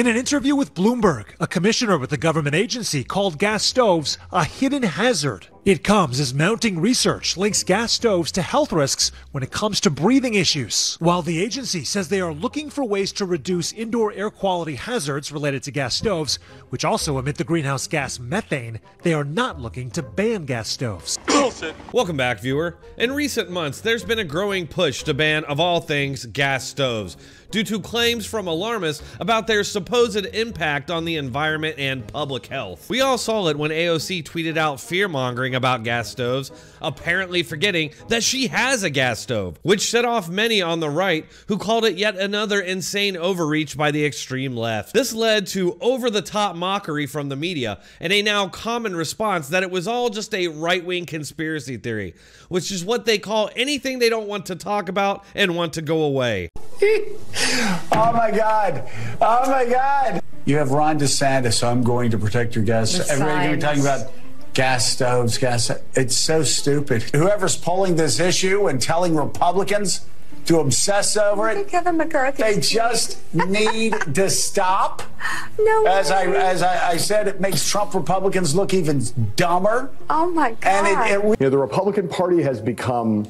In an interview with Bloomberg, a commissioner with the government agency called gas stoves a hidden hazard. It comes as mounting research links gas stoves to health risks when it comes to breathing issues. While the agency says they are looking for ways to reduce indoor air quality hazards related to gas stoves, which also emit the greenhouse gas methane, they are not looking to ban gas stoves. Welcome back, viewer. In recent months, there's been a growing push to ban, of all things, gas stoves due to claims from alarmists about their supposed impact on the environment and public health. We all saw it when AOC tweeted out fear mongering about gas stoves, apparently forgetting that she has a gas stove, which set off many on the right who called it yet another insane overreach by the extreme left. This led to over the top mockery from the media and a now common response that it was all just a right wing conspiracy theory, which is what they call anything they don't want to talk about and want to go away. Oh my God. Oh my God. You have Ron DeSantis, so I'm going to protect your gas. The Everybody signs. talking about gas stoves, gas. It's so stupid. Whoever's pulling this issue and telling Republicans to obsess over it, Kevin McCarthy. they just need to stop. no As I as I, I said, it makes Trump Republicans look even dumber. oh my God. And it, it, You know, the Republican Party has become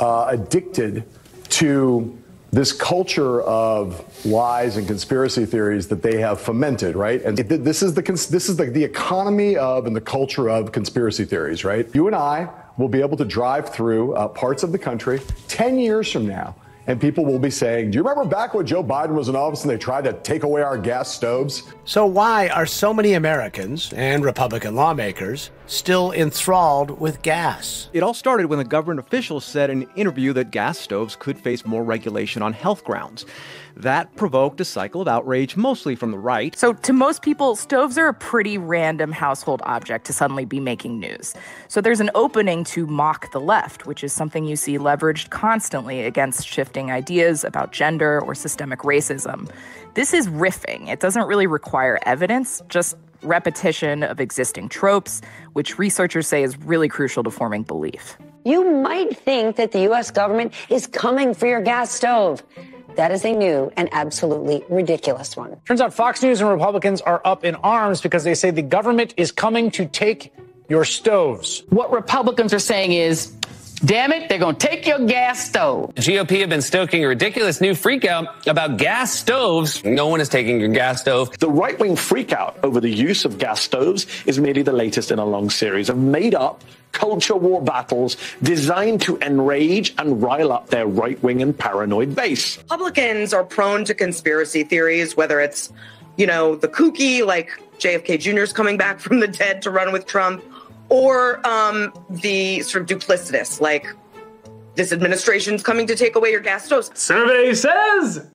uh, addicted to this culture of lies and conspiracy theories that they have fomented, right? And it- this is the this is the, the economy of and the culture of conspiracy theories, right? You and I will be able to drive through uh, parts of the country 10 years from now. And people will be saying, Do you remember back when Joe Biden was in office and they tried to take away our gas stoves? So, why are so many Americans and Republican lawmakers still enthralled with gas? It all started when a government official said in an interview that gas stoves could face more regulation on health grounds. That provoked a cycle of outrage, mostly from the right. So, to most people, stoves are a pretty random household object to suddenly be making news. So, there's an opening to mock the left, which is something you see leveraged constantly against shifting ideas about gender or systemic racism. This is riffing. It doesn't really require evidence, just repetition of existing tropes, which researchers say is really crucial to forming belief. You might think that the U.S. government is coming for your gas stove. That is a new and absolutely ridiculous one. Turns out Fox News and Republicans are up in arms because they say the government is coming to take your stoves. What Republicans are saying is, damn it, they're going to take your gas stove. GOP have been stoking a ridiculous new freakout about gas stoves. No one is taking your gas stove. The right wing freakout over the use of gas stoves is merely the latest in a long series of made up culture war battles designed to enrage and rile up their right wing and paranoid base. Republicans are prone to conspiracy theories, whether it's, you know, the kooky, like JFK Jr. is coming back from the dead to run with Trump, or um, the sort of duplicitous, like this administration's coming to take away your gas stoves. Survey says.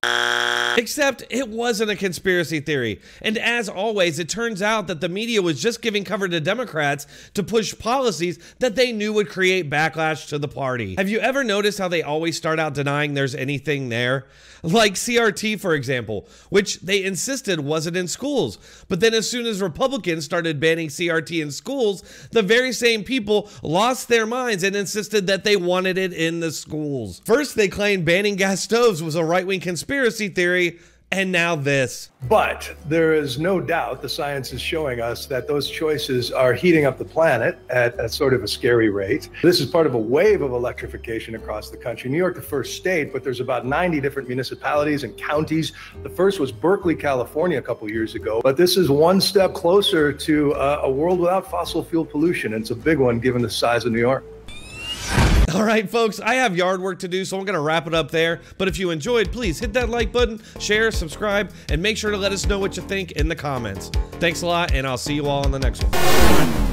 Except it wasn't a conspiracy theory. And as always, it turns out that the media was just giving cover to Democrats to push policies that they knew would create backlash to the party. Have you ever noticed how they always start out denying there's anything there? Like CRT, for example, which they insisted wasn't in schools. But then, as soon as Republicans started banning CRT in schools, the very same people lost their minds and insisted that they wanted it in the schools. First, they claimed banning gas stoves was a right wing conspiracy theory, and now this. But there is no doubt the science is showing us that those choices are heating up the planet at a sort of a scary rate. This is part of a wave of electrification across the country. New York, the first state, but there's about 90 different municipalities and counties. The first was Berkeley, California, a couple years ago. But this is one step closer to uh, a world without fossil fuel pollution. And it's a big one given the size of New York. All right, folks, I have yard work to do, so I'm going to wrap it up there. But if you enjoyed, please hit that like button, share, subscribe, and make sure to let us know what you think in the comments. Thanks a lot, and I'll see you all in the next one.